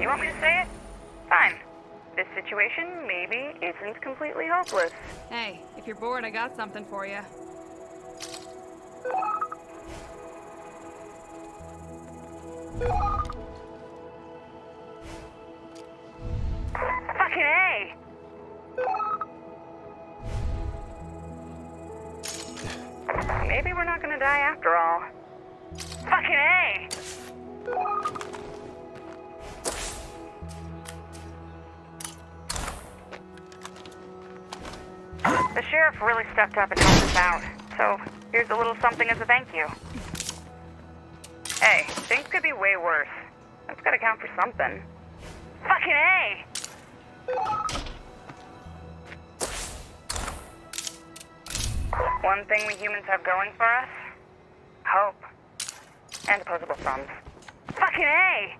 You want me to say it? Fine. This situation maybe isn't completely hopeless. Hey, if you're bored, I got something for you. Fucking A! Maybe we're not gonna die after all. Fucking A! The sheriff really stepped up and helped us out. So, here's a little something as a thank you. Hey, things could be way worse. That's gotta count for something. Fucking A! One thing we humans have going for us? Hope. And opposable thumbs. Fucking A!